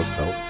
also.